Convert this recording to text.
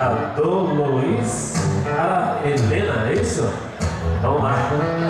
a do Luiz, a Helena, é isso? Vamos lá.